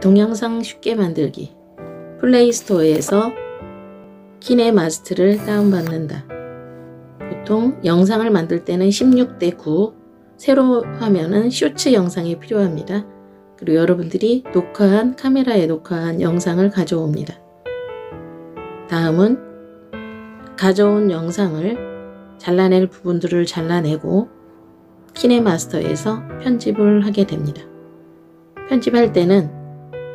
동영상 쉽게 만들기 플레이스토어에서 키네마스트를 다운받는다. 보통 영상을 만들 때는 16대 9, 세로 화면은 쇼츠 영상이 필요합니다. 그리고 여러분들이 녹화한 카메라에 녹화한 영상을 가져옵니다. 다음은 가져온 영상을 잘라낼 부분들을 잘라내고 키네마스터에서 편집을 하게 됩니다. 편집할 때는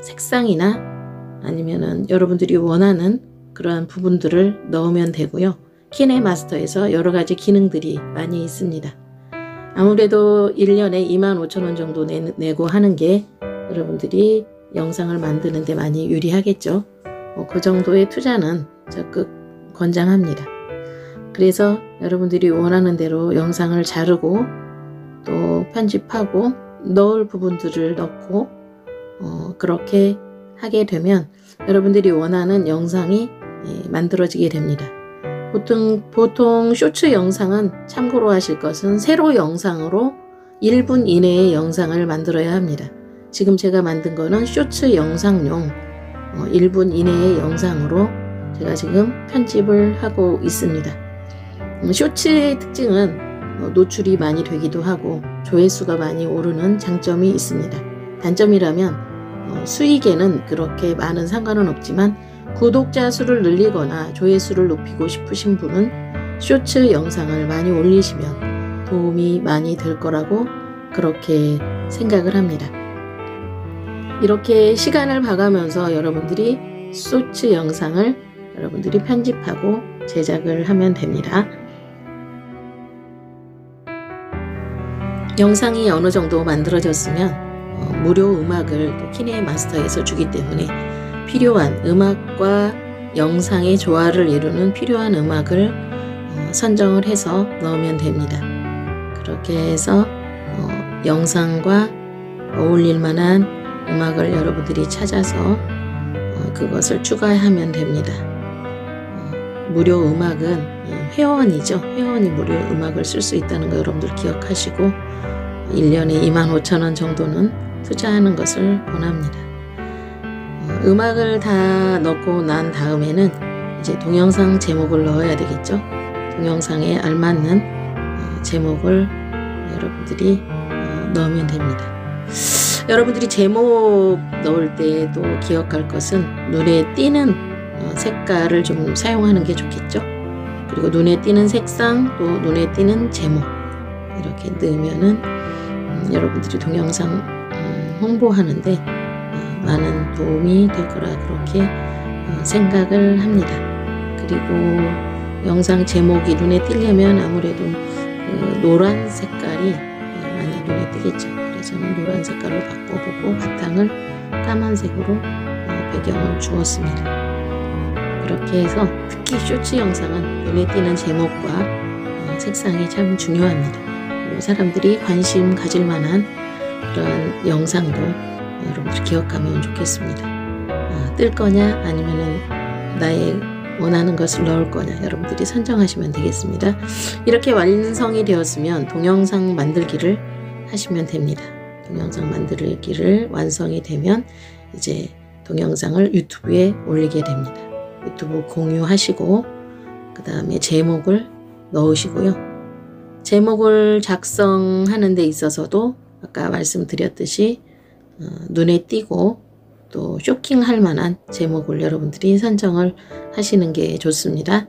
색상이나 아니면은 여러분들이 원하는 그러한 부분들을 넣으면 되고요. 키네마스터에서 여러 가지 기능들이 많이 있습니다. 아무래도 1년에 25,000원 정도 내, 내고 하는 게 여러분들이 영상을 만드는 데 많이 유리하겠죠. 뭐 그 정도의 투자는 적극 권장합니다. 그래서 여러분들이 원하는 대로 영상을 자르고 또 편집하고 넣을 부분들을 넣고 어, 그렇게 하게 되면 여러분들이 원하는 영상이 예, 만들어지게 됩니다. 보통, 보통 쇼츠 영상은 참고로 하실 것은 세로 영상으로 1분 이내의 영상을 만들어야 합니다. 지금 제가 만든 거는 쇼츠 영상용 1분 어, 이내의 영상으로 제가 지금 편집을 하고 있습니다. 음, 쇼츠의 특징은 어, 노출이 많이 되기도 하고 조회수가 많이 오르는 장점이 있습니다. 단점이라면 어, 수익에는 그렇게 많은 상관은 없지만 구독자 수를 늘리거나 조회수를 높이고 싶으신 분은 쇼츠 영상을 많이 올리시면 도움이 많이 될 거라고 그렇게 생각을 합니다. 이렇게 시간을 봐가면서 여러분들이 쇼츠 영상을 여러분들이 편집하고 제작을 하면 됩니다. 영상이 어느 정도 만들어졌으면 어, 무료 음악을 또 키네 마스터에서 주기 때문에 필요한 음악과 영상의 조화를 이루는 필요한 음악을 어, 선정을 해서 넣으면 됩니다. 그렇게 해서 어, 영상과 어울릴 만한 음악을 여러분들이 찾아서 어, 그것을 추가하면 됩니다. 어, 무료 음악은 어, 회원이죠. 회원이 무료 음악을 쓸 수 있다는 거 여러분들 기억하시고 1년에 25,000원 정도는 투자하는 것을 권합니다. 어, 음악을 다 넣고 난 다음에는 이제 동영상 제목을 넣어야 되겠죠. 동영상에 알맞는 어, 제목을 여러분들이 어, 넣으면 됩니다. 여러분들이 제목 넣을 때도 기억할 것은 눈에 띄는 색깔을 좀 사용하는 게 좋겠죠. 그리고 눈에 띄는 색상 또 눈에 띄는 제목 이렇게 넣으면은 음, 여러분들이 동영상 음, 홍보하는데 어, 많은 도움이 될 거라 그렇게 어, 생각을 합니다. 그리고 영상 제목이 눈에 띄려면 아무래도 그 노란 색깔이 어, 많이 눈에 띄겠죠. 그래서 저는 노란 색깔로 바꿔보고 바탕을 까만색으로 배경을 주었습니다. 그렇게 해서 특히 쇼츠 영상은 눈에 띄는 제목과 색상이 참 중요합니다. 사람들이 관심 가질 만한 그런 영상도 여러분들 기억하면 좋겠습니다. 아, 뜰 거냐 아니면은 나의 원하는 것을 넣을 거냐 여러분들이 선정하시면 되겠습니다. 이렇게 완성이 되었으면 동영상 만들기를 하시면 됩니다. 동영상 만들기를 완성이 되면 이제 동영상을 유튜브에 올리게 됩니다. 유튜브 공유하시고 그 다음에 제목을 넣으시고요. 제목을 작성하는 데 있어서도 아까 말씀드렸듯이 어, 눈에 띄고 또 쇼킹할 만한 제목을 여러분들이 선정을 하시는 게 좋습니다.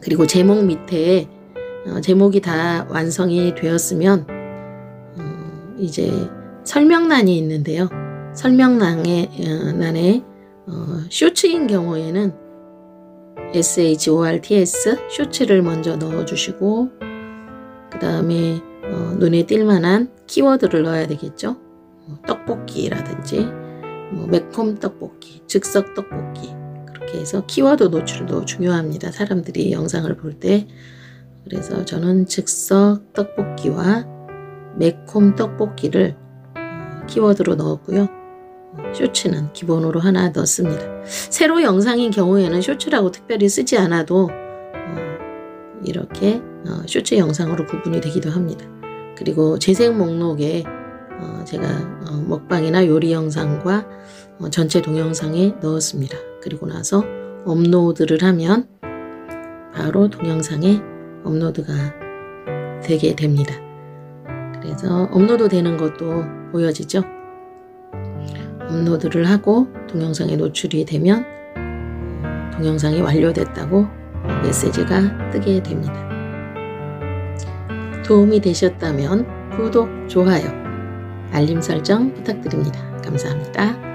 그리고 제목 밑에 어, 제목이 다 완성이 되었으면 어, 이제 설명란이 있는데요. 설명란에 어, 난에 어, 쇼츠인 경우에는 SHORTS 쇼츠를 먼저 넣어주시고 그 다음에 어, 눈에 띌만한 키워드를 넣어야 되겠죠. 뭐, 떡볶이라든지 뭐 매콤 떡볶이, 즉석 떡볶이 그렇게 해서 키워드 노출도 중요합니다. 사람들이 영상을 볼 때 그래서 저는 즉석 떡볶이와 매콤 떡볶이를 어, 키워드로 넣었고요. 쇼츠는 기본으로 하나 넣습니다. 세로 영상인 경우에는 쇼츠라고 특별히 쓰지 않아도 어, 이렇게 어, 쇼츠 영상으로 구분이 되기도 합니다. 그리고 재생 목록에 어, 제가 어, 먹방이나 요리 영상과 어, 전체 동영상에 넣었습니다. 그리고 나서 업로드를 하면 바로 동영상에 업로드가 되게 됩니다. 그래서 업로드 되는 것도 보여지죠. 업로드를 하고 동영상에 노출이 되면 동영상이 완료됐다고 메시지가 뜨게 됩니다. 도움이 되셨다면 구독, 좋아요, 알림 설정 부탁드립니다. 감사합니다.